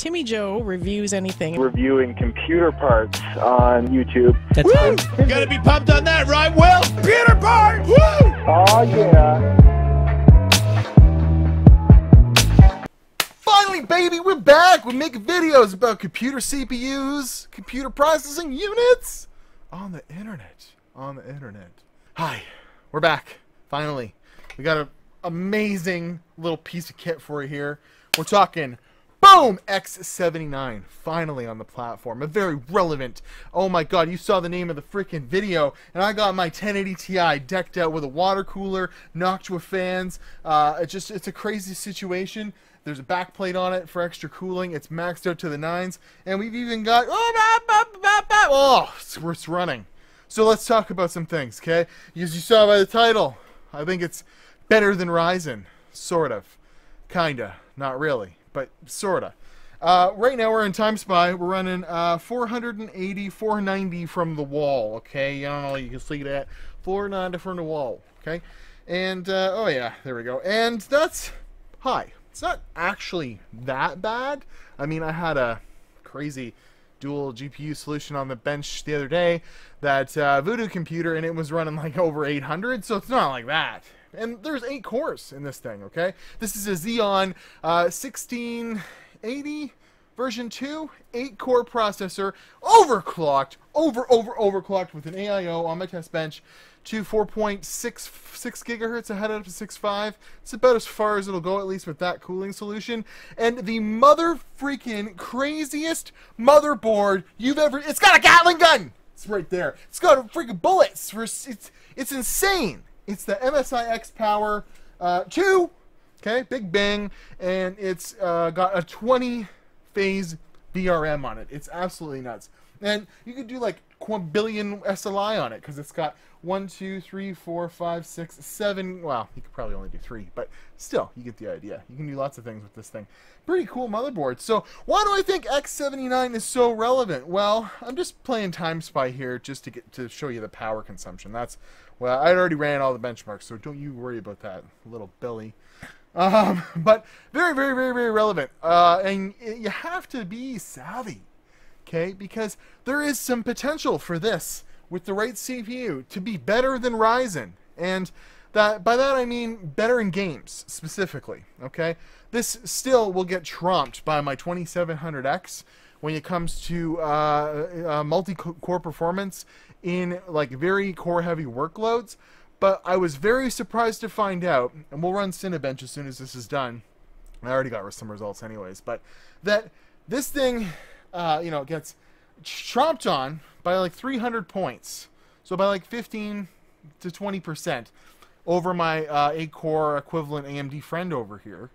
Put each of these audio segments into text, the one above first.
Timmy Joe reviews anything. reviewing computer parts on YouTube. That's fine. Gotta be pumped on that, right, Well, Peter Bart! Woo! Oh yeah. Finally, baby, we're back. We're making videos about computer CPUs, computer processing units on the internet. On the internet. Hi, we're back. Finally, we got an amazing little piece of kit for you here. We're talking. Boom! X79, finally on the platform. A very relevant. Oh my god, you saw the name of the freaking video, and I got my 1080 Ti decked out with a water cooler, Noctua fans. Uh, it's just, it's a crazy situation. There's a backplate on it for extra cooling. It's maxed out to the nines, and we've even got oh, bah, bah, bah, bah. oh it's, it's running. So let's talk about some things, okay? As you saw by the title, I think it's better than Ryzen, sort of, kinda, not really, but sorta. Uh, right now we're in Time Spy. We're running uh, 480, 490 from the wall. Okay, I don't know. You can see that 490 from the wall. Okay, and uh, oh yeah, there we go. And that's high. It's not actually that bad. I mean, I had a crazy dual GPU solution on the bench the other day, that uh, Voodoo computer, and it was running like over 800, so it's not like that. And there's eight cores in this thing, okay? This is a Xeon uh, 1680 version 2, 8 core processor, overclocked, over, over, overclocked with an AIO on my test bench to 4.66 gigahertz. It up to 6.5. It's about as far as it'll go, at least with that cooling solution. And the mother freaking craziest motherboard you've ever. It's got a Gatling gun! It's right there. It's got a freaking bullets. For, it's, it's insane. It's the MSI X Power uh, 2. Okay, big bang. And it's uh, got a 20 phase VRM on it. It's absolutely nuts. And you could do like quadrillion SLI on it because it's got one, two, three, four, five, six, seven. Well, you could probably only do three, but still, you get the idea. You can do lots of things with this thing. Pretty cool motherboard. So, why do I think X79 is so relevant? Well, I'm just playing Time Spy here just to get to show you the power consumption. That's well, I already ran all the benchmarks, so don't you worry about that, little Billy. Um, but very, very, very, very relevant. Uh, and you have to be savvy, okay? Because there is some potential for this with the right CPU to be better than Ryzen. And that by that I mean better in games specifically, okay? This still will get trumped by my 2700X when it comes to uh, uh, multi-core performance in like very core heavy workloads. But I was very surprised to find out, and we'll run Cinebench as soon as this is done. I already got some results anyways, but that this thing, uh, you know, gets chomped on by like 300 points. So by like 15 to 20 percent over my uh, 8-core equivalent AMD friend over here.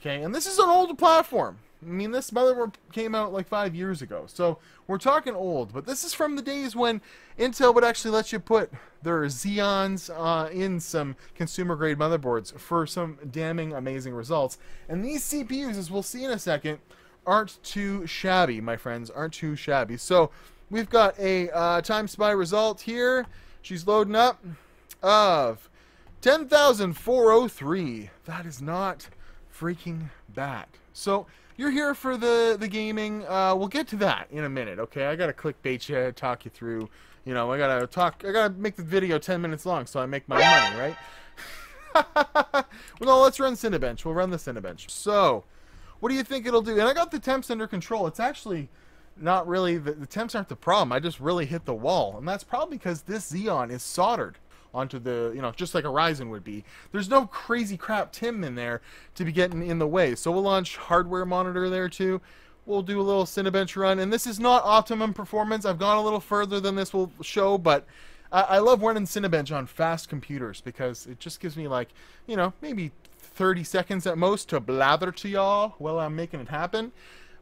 Okay, and this is an old platform. I mean, this motherboard came out like five years ago, so we're talking old. But this is from the days when Intel would actually let you put their Xeons uh, in some consumer-grade motherboards for some damning amazing results. And these CPUs, as we'll see in a second, aren't too shabby, my friends. Aren't too shabby. So we've got a uh, Time Spy result here. She's loading up of 10,403. That is not freaking bad. So you're here for the the gaming. Uh, we'll get to that in a minute. Okay, I gotta clickbait you, talk you through. You know, I gotta talk. I gotta make the video 10 minutes long so I make my money, right? well, let's run Cinebench. We'll run the Cinebench. So, what do you think it'll do? And I got the temps under control. It's actually not really the, the temps aren't the problem. I just really hit the wall, and that's probably because this Xeon is soldered onto the, you know, just like a Ryzen would be. There's no crazy crap Tim in there to be getting in the way. So we'll launch hardware monitor there too. We'll do a little Cinebench run, and this is not optimum performance. I've gone a little further than this will show, but I, I love running Cinebench on fast computers because it just gives me like, you know, maybe 30 seconds at most to blather to y'all while I'm making it happen.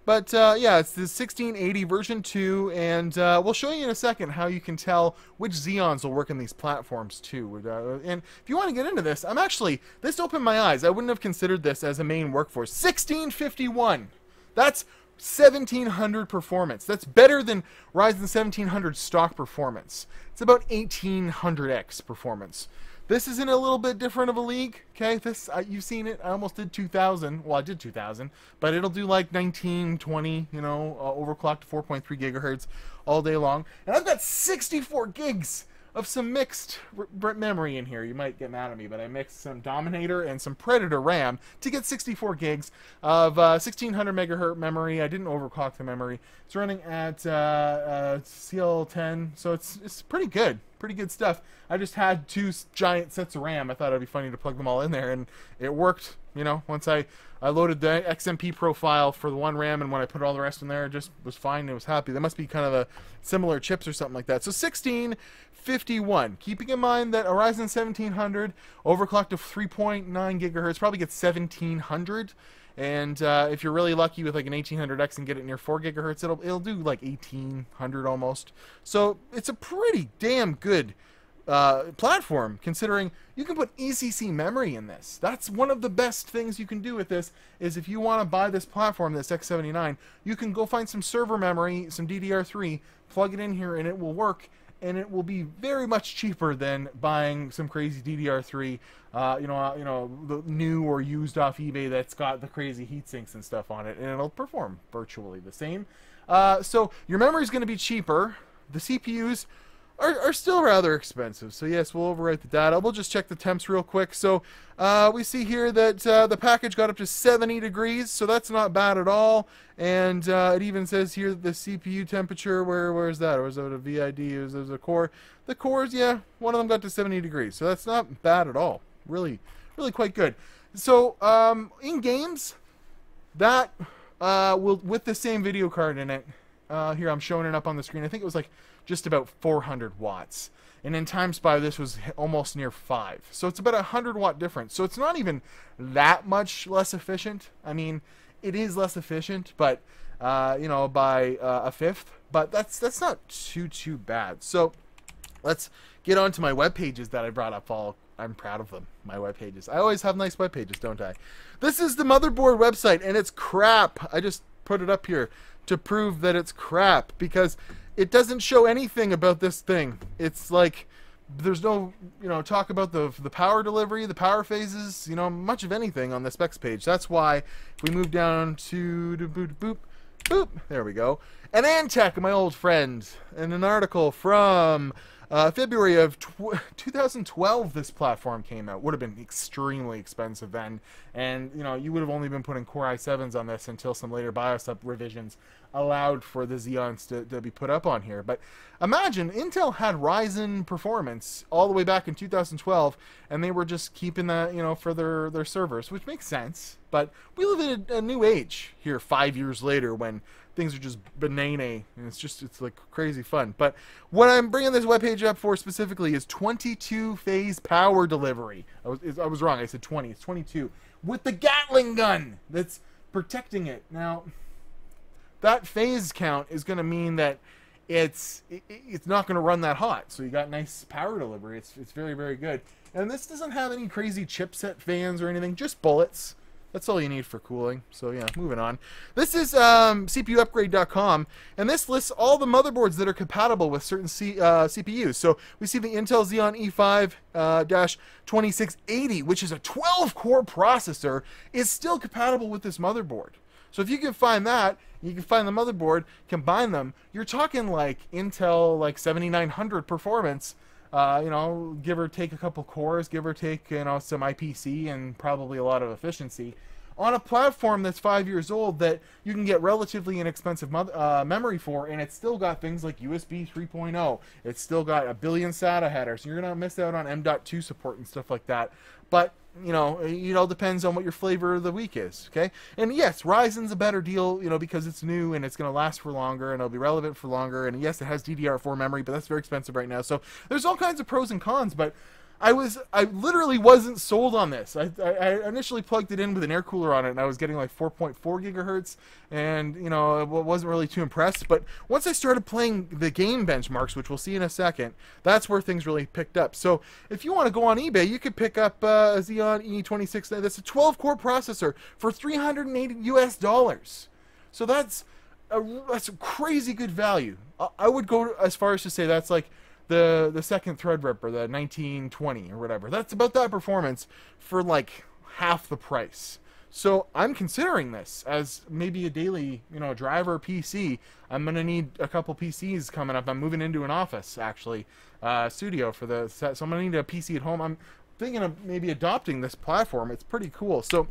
But uh, yeah, it's the 1680 version 2, and uh, we'll show you in a second how you can tell which Xeons will work in these platforms too. Uh, and if you want to get into this, I'm actually, this opened my eyes. I wouldn't have considered this as a main workforce. 1651! That's 1700 performance. That's better than Ryzen 1700 stock performance. It's about 1800x performance. This is in a little bit different of a league. Okay, this uh, you've seen it. I almost did 2,000. Well, I did 2,000, but it'll do like 19, 20. You know, uh, overclocked to 4.3 gigahertz all day long. And I've got 64 gigs of some mixed memory in here. You might get mad at me, but I mixed some Dominator and some Predator RAM to get 64 gigs of uh, 1600 megahertz memory. I didn't overclock the memory. It's running at uh, uh, CL10, so it's it's pretty good, pretty good stuff. I just had two giant sets of RAM. I thought it'd be funny to plug them all in there, and it worked. You know, once I I loaded the XMP profile for the one RAM, and when I put all the rest in there, it just was fine. It was happy. They must be kind of a similar chips or something like that. So 1651. Keeping in mind that a Ryzen 1700 overclocked to 3.9 gigahertz probably gets 1700. And uh, if you're really lucky with like an 1800X and get it near 4 gigahertz, it'll it'll do like 1800 almost. So it's a pretty damn good uh, platform, considering you can put ECC memory in this. That's one of the best things you can do with this. Is if you want to buy this platform, this X79, you can go find some server memory, some DDR3, plug it in here, and it will work. And it will be very much cheaper than buying some crazy DDR3, uh, you know, uh, you know, the new or used off eBay that's got the crazy heat sinks and stuff on it, and it'll perform virtually the same. Uh, so your memory is going to be cheaper. The CPUs are, are still rather expensive. So yes, we'll overwrite the data. We'll just check the temps real quick. So uh, we see here that uh, the package got up to 70 degrees, so that's not bad at all. And uh, it even says here that the CPU temperature, where where's that? Or was it a VID? Is it a core? The cores, yeah, one of them got to 70 degrees, so that's not bad at all. Really, really quite good. So um, in games, that uh, will with the same video card in it. Uh, here I'm showing it up on the screen. I think it was like just about 400 watts. And in Time Spy, this was almost near 5. So it's about a 100 watt difference. So it's not even that much less efficient. I mean, it is less efficient, but, uh, you know, by uh, a fifth. But that's that's not too, too bad. So let's get on to my web pages that I brought up all I'm proud of them, my web pages. I always have nice web pages, don't I? This is the motherboard website, and it's crap. I just put it up here to prove that it's crap because it doesn't show anything about this thing. It's like there's no you know talk about the the power delivery, the power phases, you know, much of anything on the specs page. That's why we move down to boop boop boop, there we go. And AnandTech, my old friend, in an article from uh, February of 2012, this platform came out. Would have been extremely expensive then, and you know you would have only been putting Core i7s on this until some later BIOS up revisions allowed for the Xeons to, to be put up on here. But imagine Intel had Ryzen performance all the way back in 2012, and they were just keeping that you know for their their servers, which makes sense. But we live in a, a new age here, five years later, when things are just banana and it's just it's like crazy fun. But what i'm bringing this webpage up for specifically is 22 phase power delivery. I was, I was wrong i said 20 it's 22 with the gatling gun that's protecting it. Now that phase count is going to mean that it's it, it's not going to run that hot. So you got nice power delivery. It's, it's very very good. And this doesn't have any crazy chipset fans or anything just bullets that's all you need for cooling. So yeah, moving on. This is um, CPUupgrade.com, and this lists all the motherboards that are compatible with certain C, uh, CPUs. So we see the Intel Xeon E5-2680, uh, which is a 12-core processor, is still compatible with this motherboard. So if you can find that, you can find the motherboard, combine them, you're talking like Intel like 7900 performance uh, you know, give or take a couple cores, give or take, you know, some IPC and probably a lot of efficiency on a platform that's five years old that you can get relatively inexpensive uh, memory for, and it's still got things like USB 3.0. It's still got a billion SATA headers. You're gonna miss out on M.2 support and stuff like that. But you know, it all depends on what your flavor of the week is, okay? And yes, Ryzen's a better deal, you know, because it's new and it's going to last for longer and it'll be relevant for longer. And yes, it has DDR4 memory, but that's very expensive right now. So there's all kinds of pros and cons, but I was I literally wasn't sold on this. I, I, initially plugged it in with an air cooler on it, and I was getting like 4.4 gigahertz, and you know I wasn't really too impressed. But once I started playing the game benchmarks, which we'll see in a second, that's where things really picked up. So if you want to go on eBay, you could pick up uh, a Xeon E26. That's a 12-core processor for 380 US dollars. So that's a, that's a crazy good value. I, I would go as far as to say that's like the the second Threadripper, the 1920 or whatever. That's about that performance for like half the price. So I'm considering this as maybe a daily, you know, driver PC. I'm gonna need a couple PCs coming up. I'm moving into an office actually, uh, studio for the set. So I'm gonna need a PC at home. I'm thinking of maybe adopting this platform. It's pretty cool. So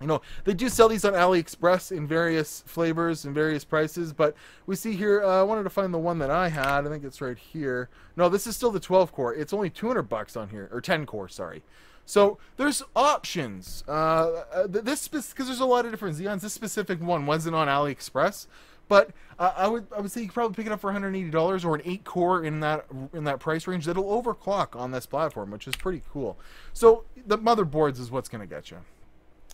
you know, they do sell these on AliExpress in various flavors and various prices, but we see here, uh, I wanted to find the one that I had. I think it's right here. No, this is still the 12 core. It's only 200 bucks on here, or 10 core, sorry. So there's options. Uh, uh this because there's a lot of different Xeons. This specific one wasn't on AliExpress, but uh, I would I would say you could probably pick it up for 180 dollars or an eight core in that in that price range. That'll overclock on this platform, which is pretty cool. So the motherboards is what's going to get you.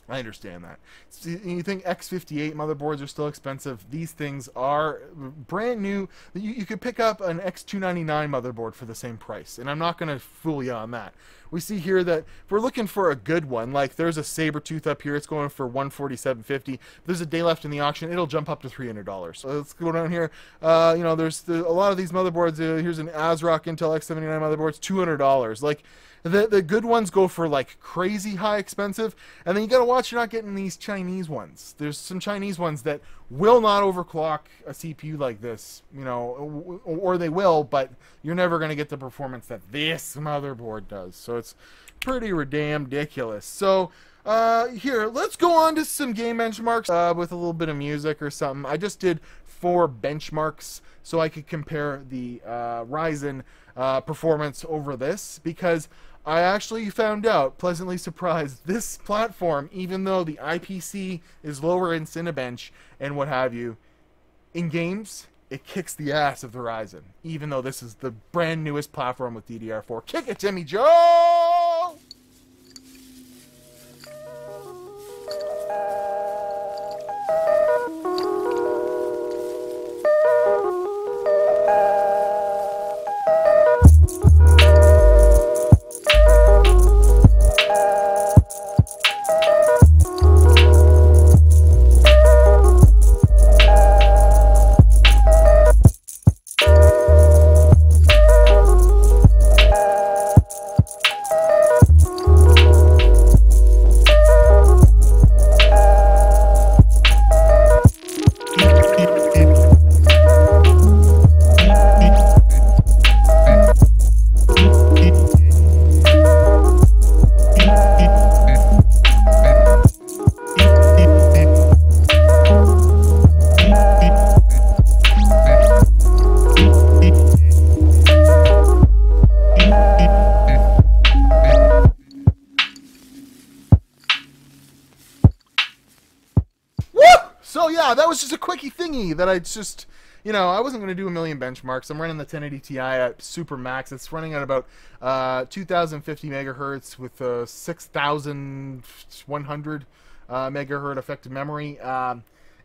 I understand that. You think X58 motherboards are still expensive? These things are brand new. You, you could pick up an X299 motherboard for the same price, and I'm not going to fool you on that. We see here that if we're looking for a good one, like there's a Sabertooth up here, it's going for 147.50. There's a day left in the auction, it'll jump up to $300. So let's go down here. Uh, you know, there's the, a lot of these motherboards. Uh, here's an ASRock Intel X79 motherboards, $200. Like the the good ones go for like crazy high expensive, and then you gotta watch you're not getting these Chinese ones. There's some Chinese ones that will not overclock a CPU like this, you know, or they will, but you're never gonna get the performance that this motherboard does. So it's pretty damn ridiculous. So. Uh, here, let's go on to some game benchmarks uh, with a little bit of music or something. I just did four benchmarks so I could compare the uh, Ryzen uh, performance over this because I actually found out, pleasantly surprised, this platform, even though the IPC is lower in Cinebench and what have you, in games, it kicks the ass of the Ryzen, even though this is the brand newest platform with DDR4. Kick it, Timmy Joe! That I just, you know, I wasn't going to do a million benchmarks. I'm running the 1080 Ti at super max. It's running at about uh, 2050 megahertz with uh, 6100 uh, megahertz effective memory. Um,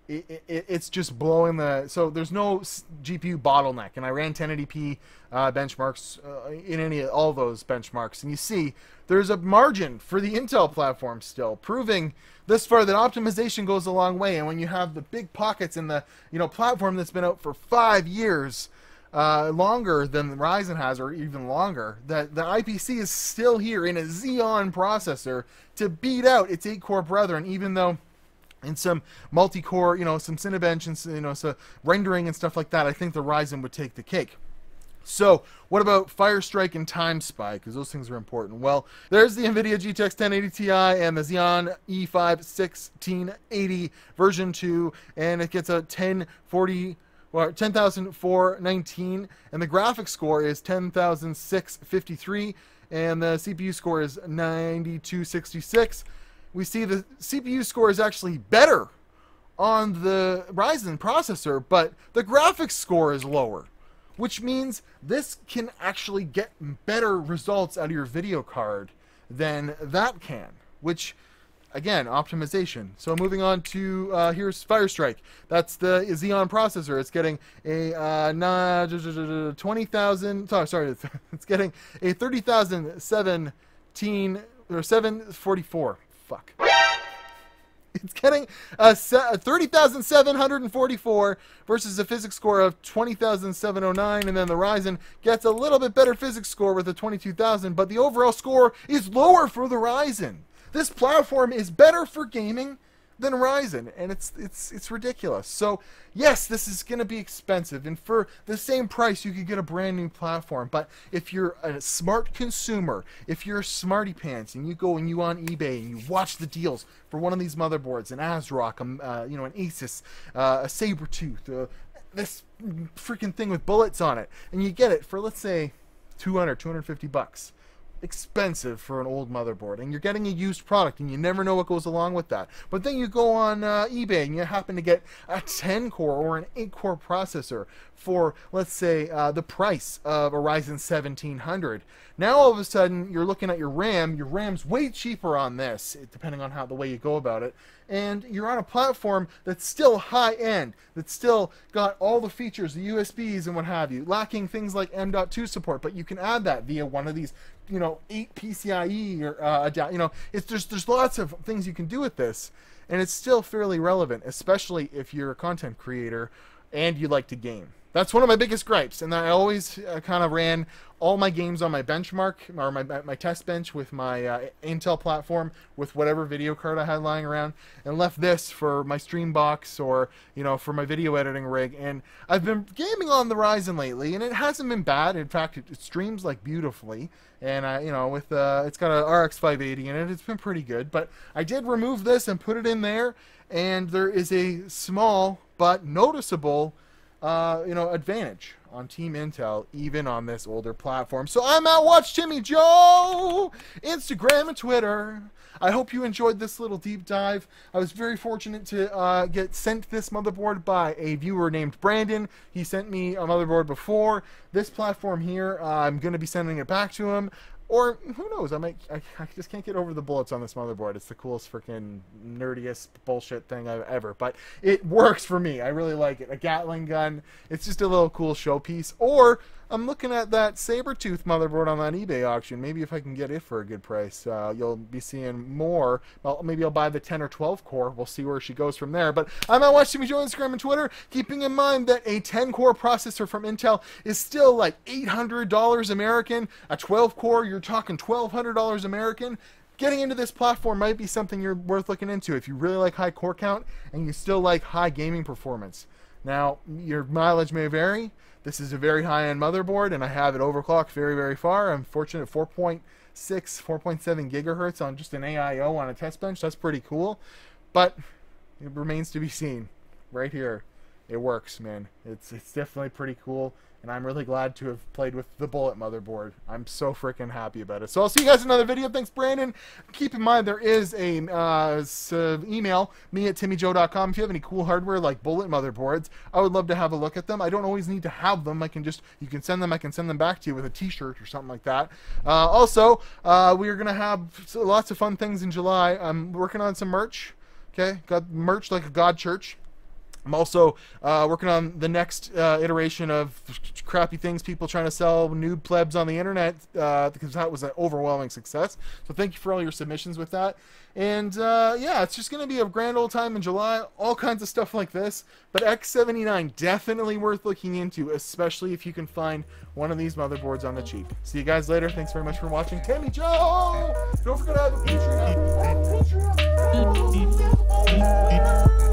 it, it, it's just blowing the so there's no GPU bottleneck and I ran 1080p uh, benchmarks uh, in any all those benchmarks and you see there's a margin for the Intel platform still proving this far that optimization goes a long way and when you have the big pockets in the you know platform that's been out for five years uh, longer than Ryzen has or even longer that the IPC is still here in a Xeon processor to beat out its 8 core brethren even though in some multi-core, you know, some Cinebench and you know, so rendering and stuff like that, I think the Ryzen would take the cake. So, what about Firestrike and Time Spy? Because those things are important. Well, there's the NVIDIA GTX 1080 Ti and the Xeon E5 1680 version 2, and it gets a 1040 well, 10,419, and the graphics score is 10,653, and the CPU score is 9266 we see the CPU score is actually better on the Ryzen processor, but the graphics score is lower, which means this can actually get better results out of your video card than that can, which again, optimization. So moving on to uh, here's Firestrike. That's the Xeon processor. It's getting a uh, 20,000. Sorry, sorry, it's getting a 30,017 or 744 fuck. It's getting a, se- a 30,744 versus a physics score of 20,709, and then the Ryzen gets a little bit better physics score with a 22,000, but the overall score is lower for the Ryzen. This platform is better for gaming than Ryzen, and it's it's it's ridiculous. So yes, this is going to be expensive, and for the same price, you could get a brand new platform. But if you're a smart consumer, if you're a smarty pants, and you go and you on eBay and you watch the deals for one of these motherboards, an ASRock, um, uh, you know, an Asus, uh, a Sabertooth, uh, this freaking thing with bullets on it, and you get it for let's say 200, 250 bucks expensive for an old motherboard and you're getting a used product and you never know what goes along with that. But then you go on uh, ebay and you happen to get a 10 core or an 8 core processor for let's say uh, the price of a ryzen 1700 now all of a sudden you're looking at your ram. Your ram's way cheaper on this depending on how the way you go about it and you're on a platform that's still high end, that's still got all the features, the USBs and what have you, lacking things like M.2 support, but you can add that via one of these, you know, eight PCIe or uh, you know, it's there's there's lots of things you can do with this, and it's still fairly relevant, especially if you're a content creator and you like to game. That's one of my biggest gripes, and I always uh, kind of ran all my games on my benchmark or my, my test bench with my uh, Intel platform with whatever video card I had lying around, and left this for my stream box or you know for my video editing rig. And I've been gaming on the Ryzen lately, and it hasn't been bad. In fact, it, it streams like beautifully, and I you know with uh, it's got an RX 580 in it. It's been pretty good, but I did remove this and put it in there, and there is a small but noticeable uh, you know, advantage on Team Intel, even on this older platform. So I'm out. Watch Timmy Joe, Instagram and Twitter. I hope you enjoyed this little deep dive. I was very fortunate to uh, get sent this motherboard by a viewer named Brandon. He sent me a motherboard before. This platform here, uh, I'm going to be sending it back to him. Or who knows? I might. I, I, just can't get over the bullets on this motherboard. It's the coolest freaking nerdiest bullshit thing I've ever. But it works for me. I really like it. A Gatling gun. It's just a little cool showpiece. Or I'm looking at that saber Sabertooth motherboard on that eBay auction. Maybe if I can get it for a good price, uh, you'll be seeing more. Well, maybe I'll buy the 10 or 12 core. We'll see where she goes from there. But I'm at watching me on Instagram and Twitter, keeping in mind that a 10 core processor from Intel is still like $800 American. A 12 core, you're talking $1,200 American getting into this platform might be something you're worth looking into if you really like high core count and you still like high gaming performance. Now, your mileage may vary. This is a very high-end motherboard, and I have it overclocked very, very far. I'm fortunate 4.6, 4.7 gigahertz on just an AIO on a test bench. That's pretty cool. But it remains to be seen. Right here, it works, man. It's it's definitely pretty cool and I'm really glad to have played with the Bullet motherboard. I'm so freaking happy about it. So I'll see you guys in another video. Thanks, Brandon. Keep in mind there is a uh, uh, email, me at timmyjoe.com. If you have any cool hardware like Bullet motherboards, I would love to have a look at them. I don't always need to have them. I can just, you can send them, I can send them back to you with a t-shirt or something like that. Uh, also, uh, we are going to have lots of fun things in July. I'm working on some merch. Okay, got merch like a God Church. I'm also uh, working on the next uh, iteration of crappy things people trying to sell noob plebs on the internet uh, because that was an overwhelming success. So thank you for all your submissions with that. And uh, yeah, it's just going to be a grand old time in July. All kinds of stuff like this. But X79 definitely worth looking into, especially if you can find one of these motherboards on the cheap. See you guys later. Thanks very much for watching. Timmy Joe! Don't forget to have a. Patreon.